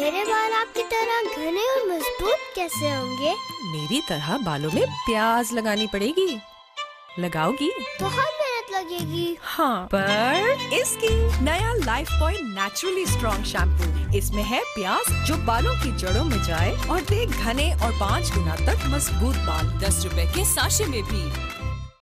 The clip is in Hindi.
मेरे बाल आपकी तरह घने और मज़बूत कैसे होंगे? मेरी तरह बालों में प्याज लगानी पड़ेगी। लगाओगी? बहुत मेहनत लगेगी। हाँ पर इसकी नया Lifebuoy naturally strong shampoo इसमें है प्याज जो बालों की जड़ों में जाए और दे घने और पाँच गुना तक मज़बूत बाल। दस रुपए के साशे में भी।